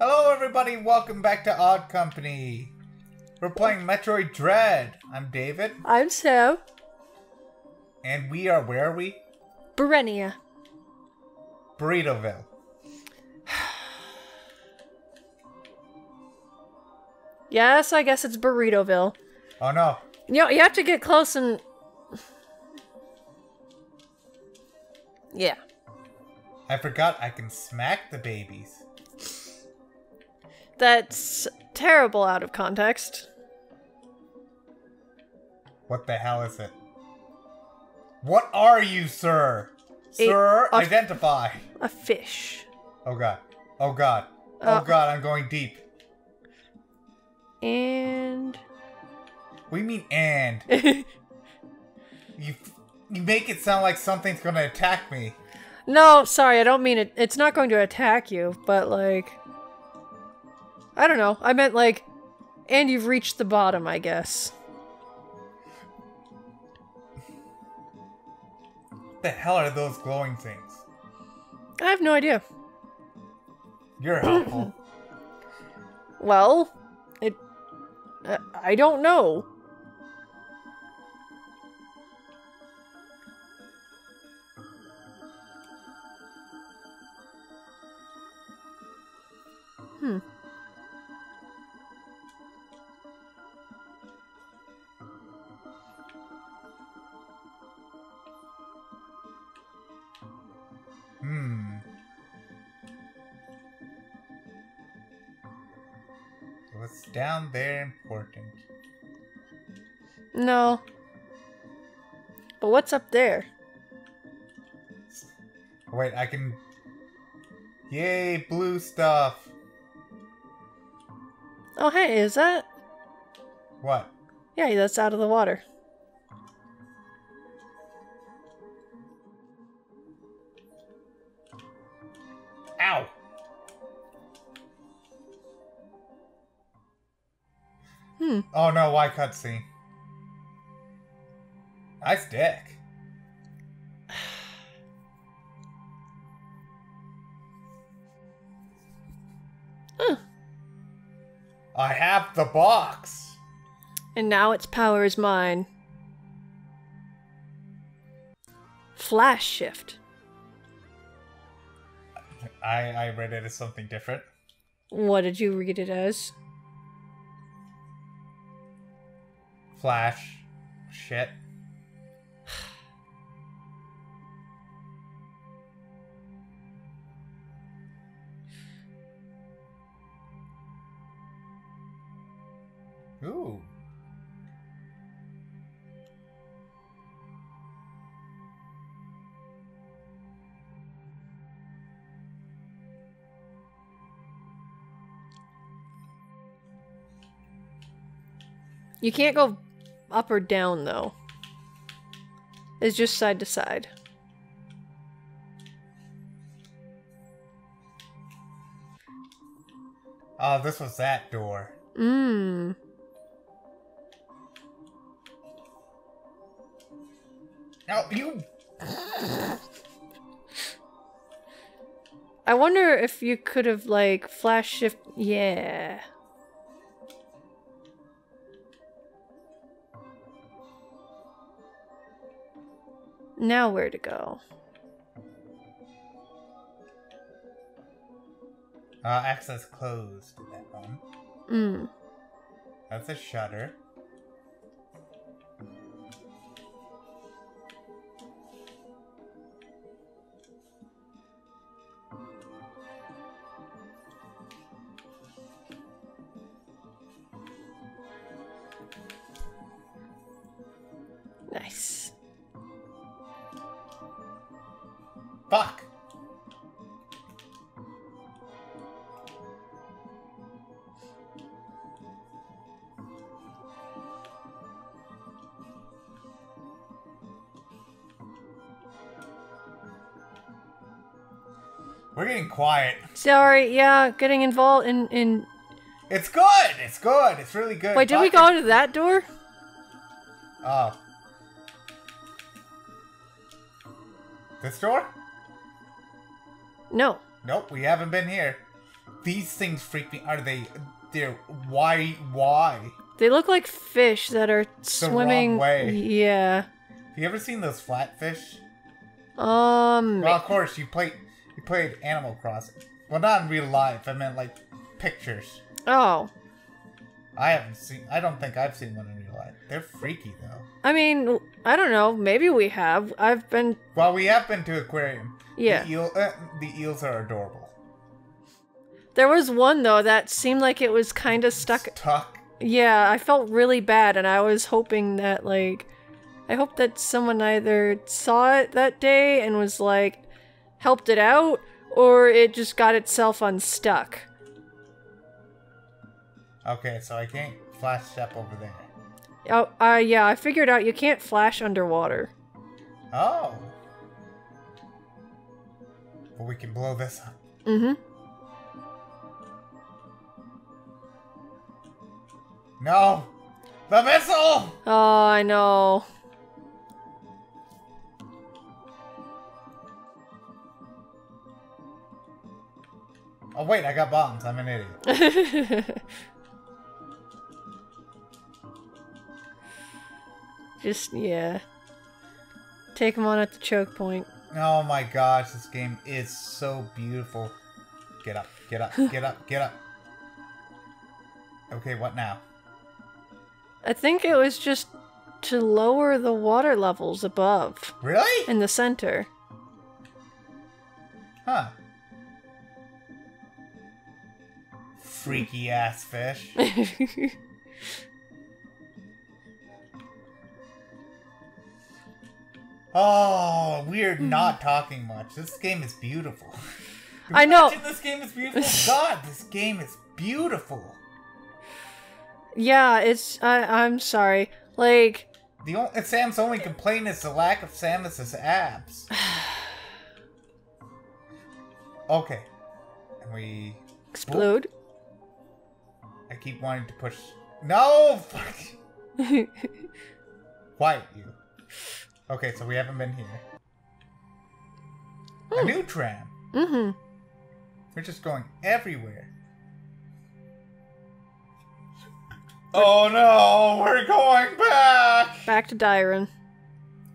Hello, everybody. Welcome back to Odd Company. We're playing Metroid Dread. I'm David, I'm Sam. and we are where are we? Burenia. Burritoville. Yes, I guess it's Burritoville. Oh no, You know, you have to get close and. Yeah. I forgot I can smack the babies. That's terrible out of context. What the hell is it? What are you, sir? A- sir, a- identify. A fish. Oh god. Oh god. Oh Uh. god, I'm going deep. And. We mean and. You you make it sound like something's gonna attack me. no, sorry, I don't mean it. It's not going to attack you, but like. I don't know. I meant like. And you've reached the bottom, I guess. What the hell are those glowing things? I have no idea. You're helpful. Well, it. Uh, I don't know. Hmm. Hmm. What's down there important? No. But what's up there? Wait, I can. Yay, blue stuff. Oh, hey, is that? What? Yeah, that's out of the water. Hmm. Oh no, why cutscene? Nice deck. Huh. I have the box. And now its power is mine. Flash shift. I I read it as something different. What did you read it as? Flash. Shit. Ooh. You can't go up or down though. It's just side to side. Oh, this was that door. Mmm. Oh, you. I wonder if you could have like flash shift. Yeah. Now where to go? Uh, access closed. That one. Mm. That's a shutter. We're getting quiet. Sorry, yeah, getting involved in in. It's good. It's good. It's really good. Wait, did we go into that door? Oh. This door? No. Nope, we haven't been here. these things freak me. Are they? They're why? Why? They look like fish that are swimming. Wrong way. Yeah. Have you ever seen those flatfish? Um. Well, of course you played. Played Animal Crossing. Well, not in real life. I meant like pictures. Oh. I haven't seen. I don't think I've seen one in real life. They're freaky though. I mean, I don't know. Maybe we have. I've been. Well, we have been to aquarium. Yeah. The, eel, uh, the eels are adorable. There was one though that seemed like it was kind of stuck. Tuck. Yeah, I felt really bad, and I was hoping that like, I hope that someone either saw it that day and was like, helped it out, or it just got itself unstuck. Okay, so I can't flash step over there. Oh, uh, yeah, I figured out you can't flash underwater. Oh. But we can blow this up. Mm-hmm. No! The missile! Oh, I know. Oh wait, I got bombs. I'm an idiot. Just, yeah. Take him on at the choke point. Oh my gosh, this game is so beautiful. Get up, get up, get up, get up. Okay, what now? I think it was just to lower the water levels above Really? in the center. Huh. Freaky ass fish. Oh, we're hmm. not talking much. This game is beautiful. I know. This game is beautiful. God, this game is beautiful. yeah, it's. I, I'm sorry. Like, The only, Sam's only complaint is the lack of Samus's abs. Okay. And we. explode. I keep wanting to push. No! Fuck! Quiet, you. Okay, so we haven't been here. A new tram. mm-hmm. We're just going everywhere. Oh no, we're going back! Back to Dairon.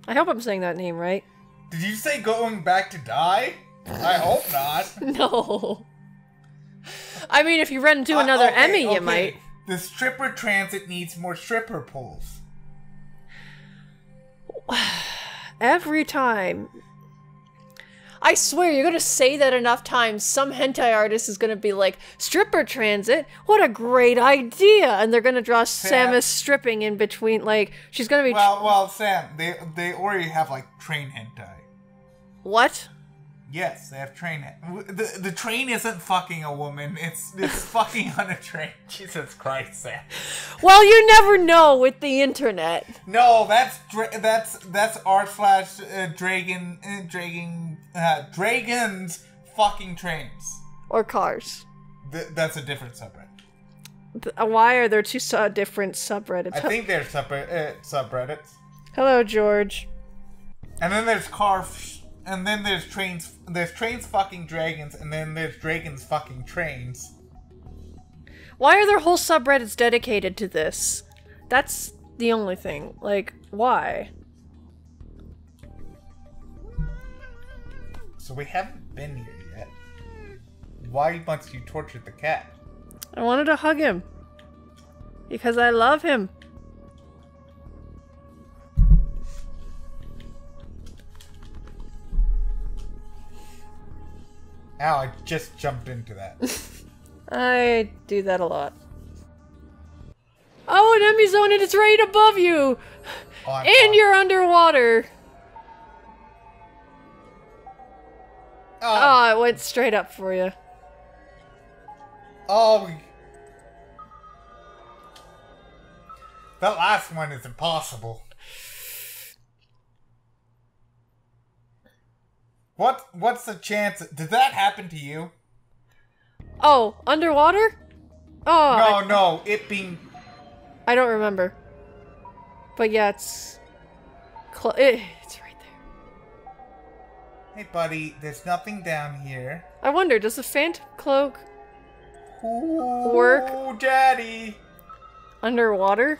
I hope I'm saying that name right. Did you say going back to die? I hope not. No. I mean, if you run into Uh, another okay, EMMI, you might. The stripper transit needs more stripper poles. Every time. I swear, you're gonna say that enough times, some hentai artist is gonna be like, stripper transit? What a great idea! And they're gonna draw Sam. Samus stripping in between, like, she's gonna be. Well, well, Sam, they they already have like train hentai. what? Yes, they have train. The the train isn't fucking a woman. It's it's fucking on a train. Jesus Christ, Sam. Well, you never know with the internet. No, that's that's that's r slash uh, dragon uh, dragon uh, dragons fucking trains. Or cars. Th- that's a different subreddit. Th- Why are there two so different subreddits? I think there's sub- uh, subreddits. Hello, George. And then there's car, and then there's trains. There's trains fucking dragons, and then there's dragons fucking trains. Why are there whole subreddits dedicated to this? That's the only thing. Like, why? So we haven't been here yet. Why must you torture the cat? I wanted to hug him. Because I love him. Ow! I just jumped into that. I do that a lot. Oh, an EMMI zone and it's right above you! Oh, And you're underwater! Oh, Oh, it went straight up for you. oh. That last one is impossible. What? What's the chance? Did that happen to you? Oh, underwater? Oh, No, I, no. It being I don't remember. But yeah, it's. Cl- it, eh, it's right there. Hey, buddy, there's nothing down here. I wonder, does the Phantom Cloak Ooh, Work. daddy. Underwater?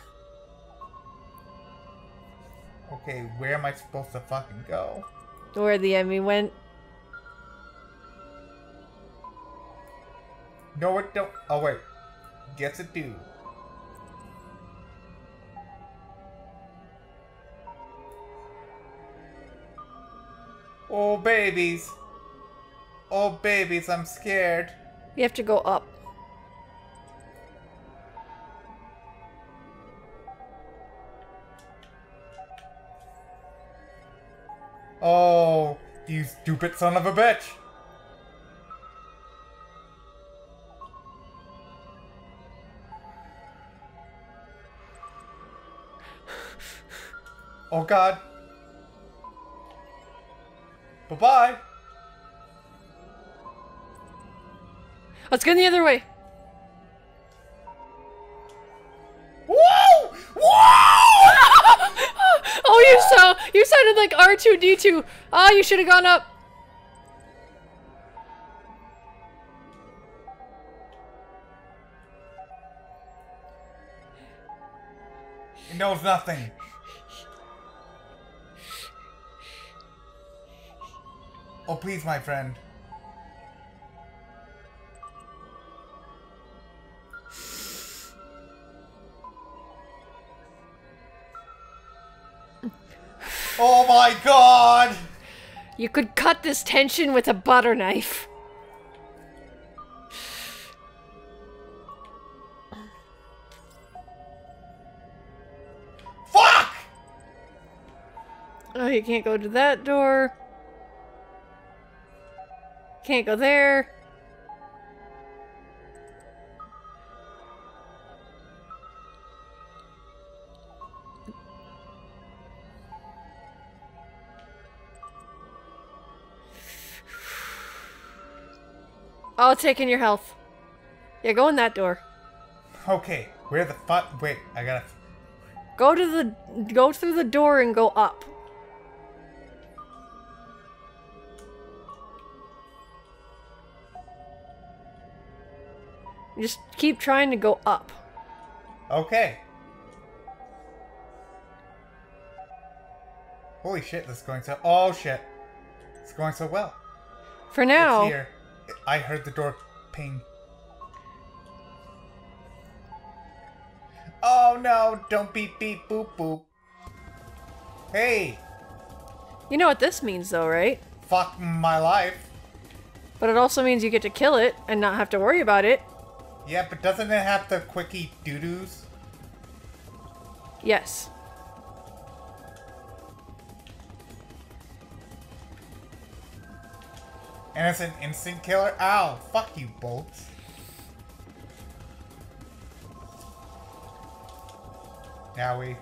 Okay, where am I supposed to fucking go? Where the EMMI went. No, it don't. Oh wait, yes it do. Oh babies. Oh babies, I'm scared. You have to go up. Oh, you stupid son of a bitch. Oh god. Bye-bye. Let's go the other way. Like R two D two. Oh, you should have gone up. He knows nothing. Oh, please, my friend. Oh my god! You could cut this tension with a butter knife. Fuck! Oh, you can't go to that door. Can't go there. Oh, it's taking your health. Yeah, go in that door. Okay, where the fuck? Wait, I gotta. Go to the go through the door and go up. Just keep trying to go up. Okay. Holy shit, this is going so. Oh shit. It's going so well. For now. I heard the door ping. Oh no, don't beep beep boop boop. Hey, you know what this means though, right? fuck my life. But it also means you get to kill it and not have to worry about it. Yeah, but doesn't it have the quickie doo-doos? Yes. And it's an instant killer? Ow, fuck you, bolts. Owie.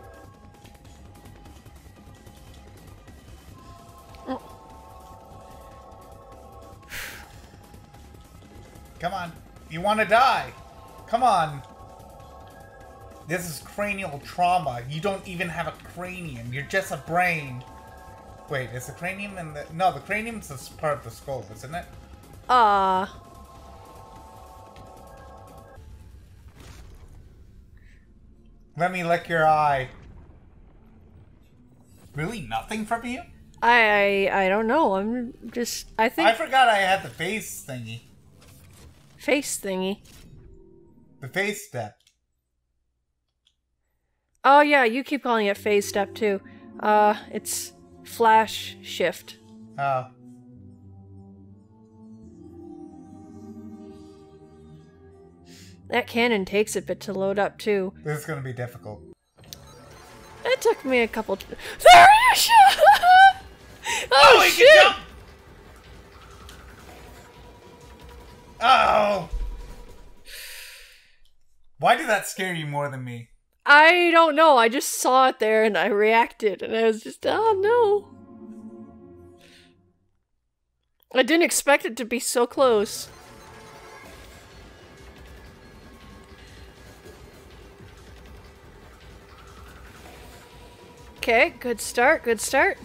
Come on. You want to die. Come on. This is cranial trauma. You don't even have a cranium. You're just a brain. Wait, is the cranium in the... No, the cranium's is part of the skull, isn't it? Ah. Let me lick your eye. Really? Nothing from you? I, I I don't know. I'm just I think I forgot I had the face thingy. face thingy. The face step. Oh yeah, you keep calling it phase step too. Uh, it's flash shift. Oh. That cannon takes a bit to load up too. This is gonna be difficult. It took me a couple. T- there you oh, oh, he shit! can jump! Oh! Why did that scare you more than me? I don't know. I just saw it there and I reacted, and I was just, oh no. I didn't expect it to be so close. Okay, good start, good start.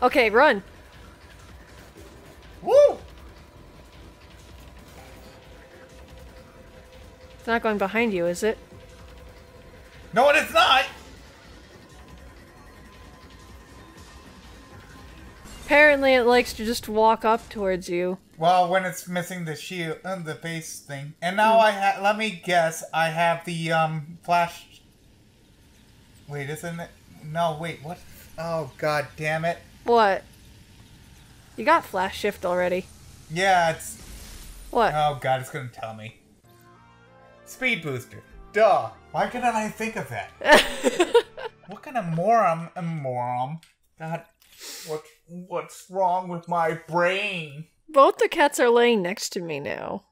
Okay, run. Woo! It's not going behind you, is it? No, it is not! Apparently, it likes to just walk up towards you. Well, when it's missing the shield, and the base thing. And now I have, let me guess, I have the, um, flash. Wait, isn't it? No, wait, what? Oh, god damn it. What? You got flash shift already. Yeah, it's. What? Oh god, it's gonna tell me. Speed booster. Duh. Why couldn't I think of that? what kind of moron? A moron? God, what? What's wrong with my brain? Both the cats are laying next to me now.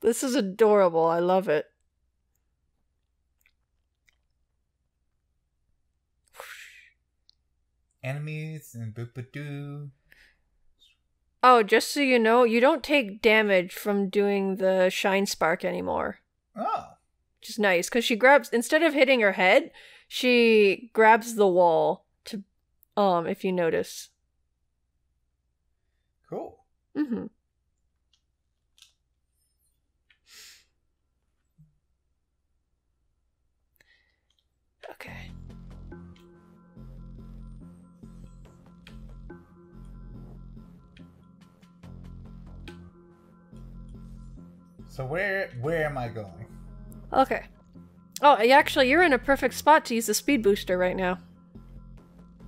This is adorable. I love it. Enemies and boop a doo. Oh, just so you know, you don't take damage from doing the shine spark anymore. Oh. Which is nice, because she grabs instead of hitting her head, she grabs the wall to um, if you notice. Cool. Mm-hmm. So where where am I going? Okay. Oh, actually, you're in a perfect spot to use the speed booster right now.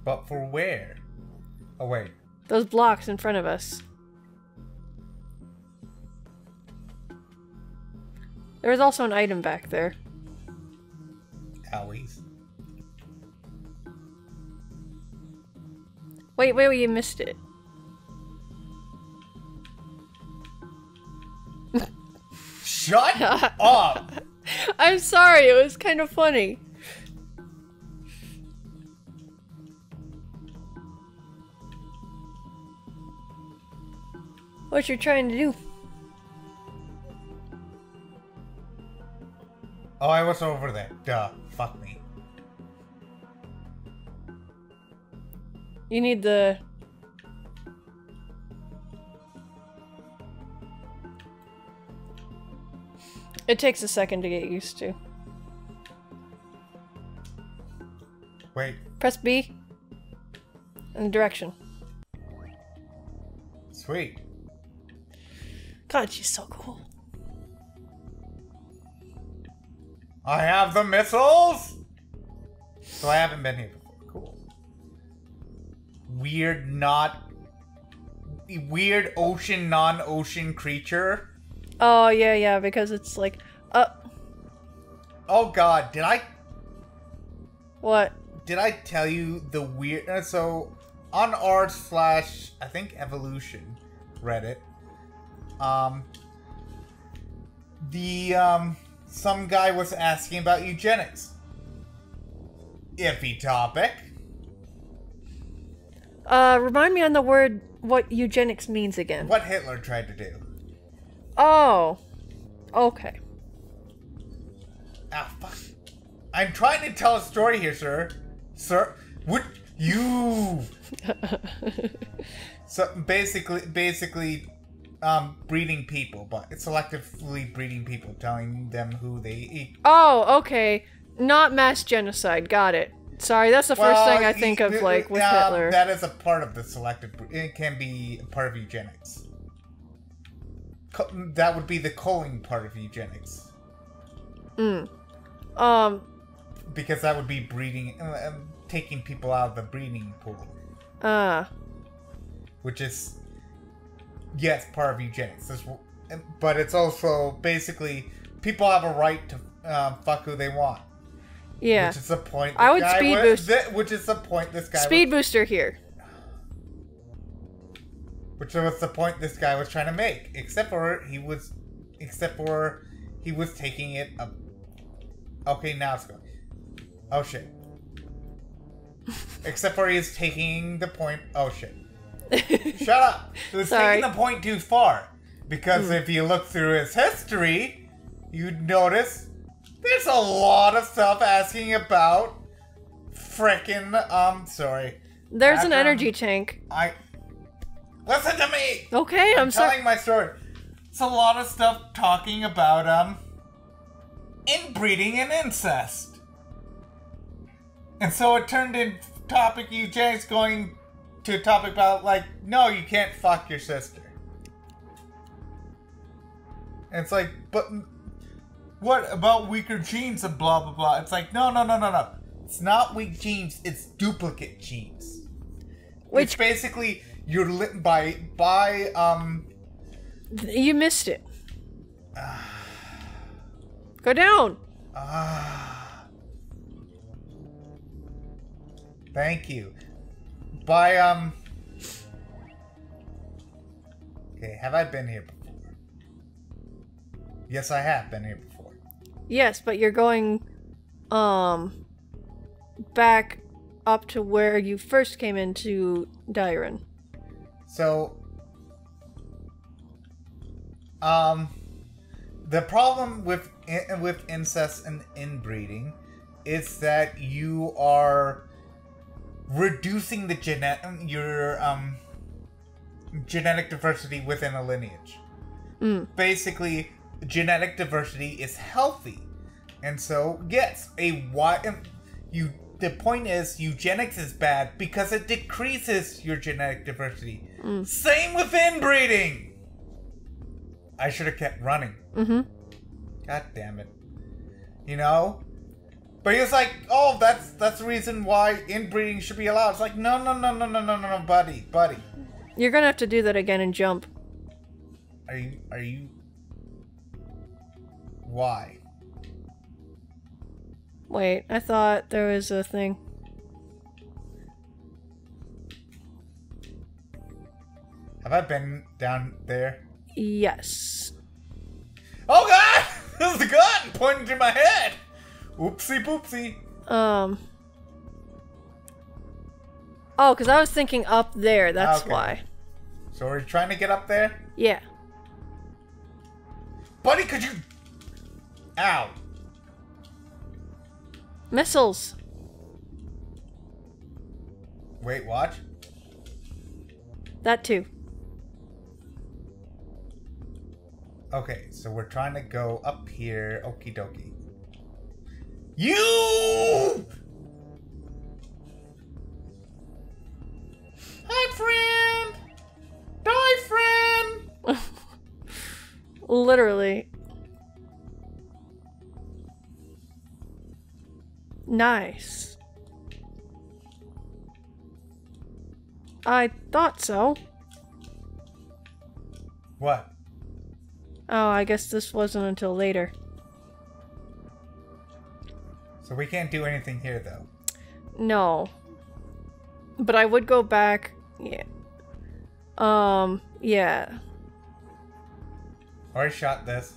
But for where? Oh wait. Those blocks in front of us. There's also an item back there. Owies. Wait, wait, wait, you missed it. Shut up! I'm sorry, it was kind of funny. What you're trying to do? Oh, I was over there. Duh. Fuck me. You need the. It takes a second to get used to. Wait. Press B. And direction. Sweet. God, she's so cool. I have the missiles! So I haven't been here before. Cool. Weird not... Weird ocean, non-ocean creature. Oh yeah, yeah, because it's like, uh, Oh god, did I... what? Did I tell you the weird... uh, So, on r slash, I think, evolution, Reddit, um... The, um... Some guy was asking about eugenics. Iffy topic. Uh, remind me on the word what eugenics means again. What Hitler tried to do. Oh, okay. Ah, fuck. I'm trying to tell a story here, sir. Sir, would you? so basically, basically, um, breeding people, but it's selectively breeding people, telling them who they eat. Oh, okay. Not mass genocide. Got it. Sorry, that's the first Well, thing I think of, like with um, Hitler. That is a part of the selective. It can be part of eugenics. That would be the culling part of eugenics, Um, because that would be breeding, uh, um, taking people out of the breeding pool. uh, which is yes part of eugenics This but it's also basically people have a right to um, fuck who they want yeah. which is the point I would speed was- boost- thi- which is the point this guy Speed booster here. Which was the point this guy was trying to make except for he was except for he was taking it up okay now it's going oh shit except for he is taking the point oh shit Shut up! He was Sorry. Hmm. taking the point too far. Because if you look through his history, you'd notice there's a lot of stuff asking about frickin' um sorry. There's an energy tank. I listen to me! Okay, I'm, I'm telling my story. it's a lot of stuff talking about um inbreeding and incest. And so it turned in topic eugenics going to a topic about like, no, you can't fuck your sister. And it's like, but what about weaker genes and blah blah blah? It's like, no, no, no, no, no. It's not weak genes. It's duplicate genes. Which it's basically you're lit by by um. You missed it. Go down. Ah. Thank you. By um. Okay, have I been here before? Yes, I have been here before. Yes, but you're going, um, back up to where you first came into Dairon. So, um, the problem with with incest and inbreeding is that you are reducing the genet your um genetic diversity within a lineage. Mm. Basically, genetic diversity is healthy, and so yes, a wide you. The point is, eugenics is bad because it decreases your genetic diversity. Mm. Same with inbreeding. I should have kept running. Mm-hmm. God damn it. You know? But he was like, oh, that's that's the reason why inbreeding should be allowed. It's like, no, no, no, no, no, no, no, no, buddy, buddy. You're gonna have to do that again and jump. Are you, are you... Why? Wait, I thought there was a thing. Have I been down there? Yes. Oh god! There's the gun pointing to my head! Oopsie poopsie. Um. Oh, because I was thinking up there, that's Okay. why. So we're you trying to get up there? Yeah. Buddy, could you... Ow. Missiles. Wait, watch. That too. Okay, so we're trying to go up here. Okie dokie. You! Hi, friend! Die, friend! Literally. Nice. I thought so. What? Oh, I guess this wasn't until later. So we can't do anything here, though. No. But I would go back. Yeah. Um, yeah. Already shot this.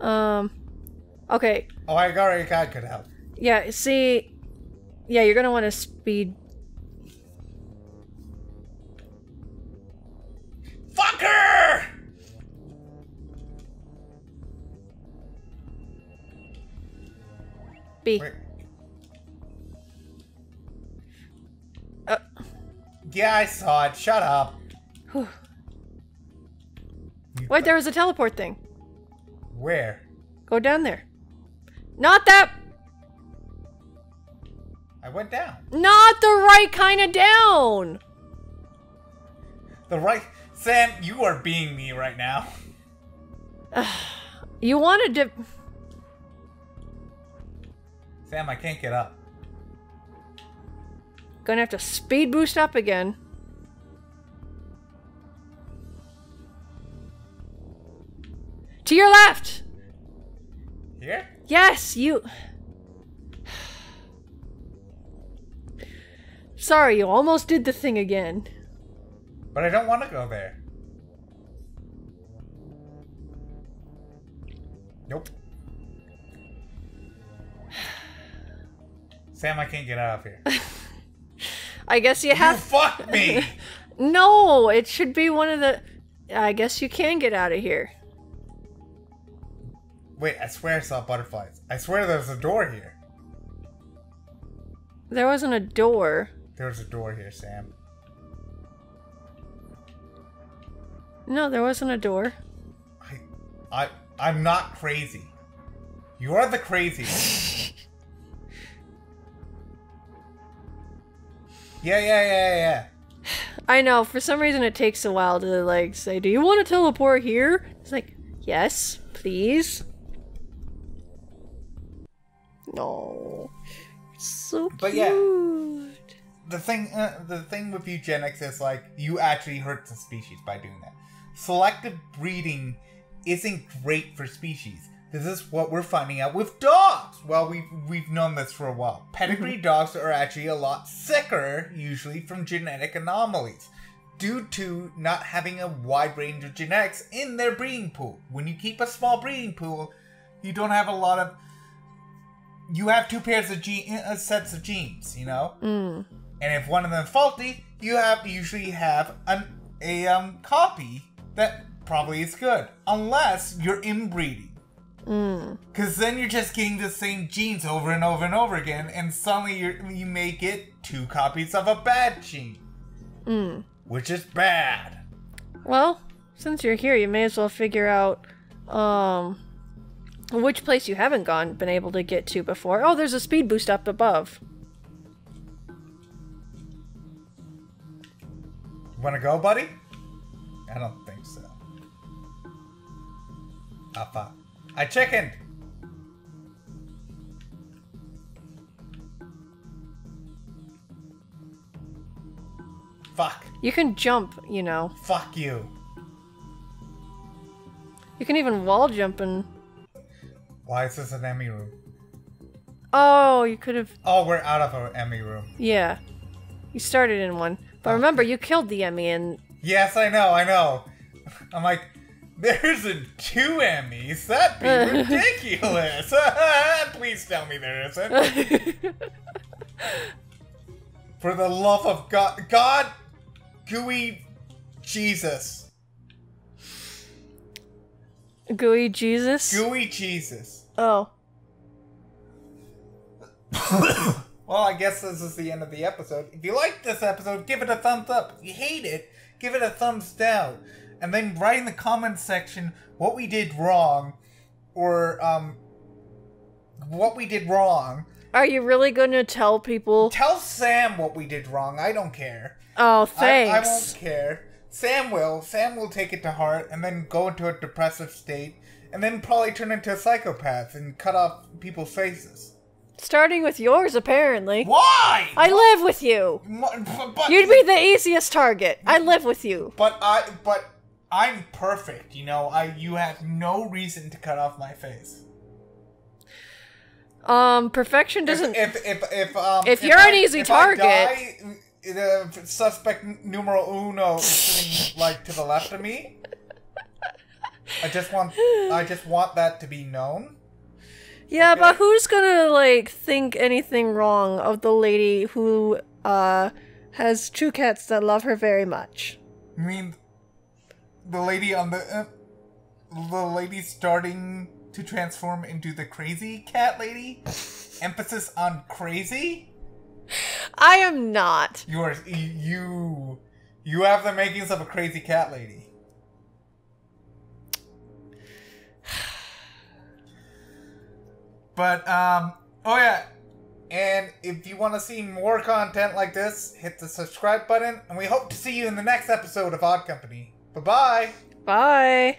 Um, okay. Oh, I already got good help. Yeah, see, yeah, you're gonna want to speed. Fucker! B. Wait. Uh. Yeah, I saw it. Shut up. Wait, there was a teleport thing. Where? Go down there. Not that. I went down. Not the right kind of down. The right. Sam, you are being me right now. You wanted to. Sam, I can't get up. Gonna have to speed boost up again. To your left. Here? Yes, you. Sorry, you almost did the thing again. But I don't want to go there. Nope. Sam, I can't get out of here. I guess you have. You fucked me! No, it should be one of the. I guess you can get out of here. Wait, I swear I saw butterflies. I swear there's a door here. There wasn't a door. There was a door here, Sam. No, there wasn't a door. I, I, I'm not crazy. You are the crazy. yeah, yeah, yeah, yeah. I know, for some reason it takes a while to like say, Do you want to teleport here? It's like, Yes, please. No. So cute. But yeah. The thing, uh, the thing with eugenics is like you actually hurt the species by doing that. Selective breeding isn't great for species. This is what we're finding out with dogs. Well, we've we've known this for a while. Pedigree dogs are actually a lot sicker, usually from genetic anomalies, due to not having a wide range of genetics in their breeding pool. When you keep a small breeding pool, you don't have a lot of. You have two pairs of gene uh, sets of genes, you know. Mm. And if one of them faulty, you have usually have an a um copy that probably is good, unless you're inbreeding. Mm. Because then you're just getting the same genes over and over and over again, and suddenly you you may get two copies of a bad gene, Mm. which is bad. Well, since you're here, you may as well figure out um which place you haven't gone been able to get to before. Oh, there's a speed boost up above. You Wanna go, buddy? I don't think so. Ah, fuck. I chickened! Fuck. You can jump, you know. Fuck you. You can even wall jump and Why is this an EMMI room? Oh, you could have Oh, we're out of our EMMI room. yeah. You started in one. But oh. remember, you killed the EMMI and Yes, I know, I know. I'm like, there's a two EMMIs. That'd be ridiculous. Please tell me there isn't. For the love of God, God, gooey Jesus, Gooey Jesus. gooey Jesus. Oh. Well, I guess this is the end of the episode. If you like this episode, give it a thumbs up. If you hate it, give it a thumbs down. And then write in the comments section what we did wrong, or um, what we did wrong. Are you really going to tell people? Tell Sam what we did wrong. I don't care. Oh, I, thanks. I won't care. Sam will. Sam will take it to heart and then go into a depressive state, and then probably turn into a psychopath and cut off people's faces. Starting with yours, apparently. Why? I live with you. But, but, You'd be the easiest target. I live with you. But I, but I'm perfect. You know, I you have no reason to cut off my face. Um, perfection doesn't. if if, if um If you're an I- easy if target- I die, the suspect numero uno is sitting like to the left of me. I just want I just want that to be known. yeah, okay. but who's gonna like think anything wrong of the lady who uh has two cats that love her very much? I mean, the lady on the uh, the lady starting to transform into the crazy cat lady. Emphasis on crazy. I am not. You are you you have the makings of a crazy cat lady. But um oh yeah. And if you want to see more content like this, hit the subscribe button and we hope to see you in the next episode of Odd Company. Bye-bye. Bye.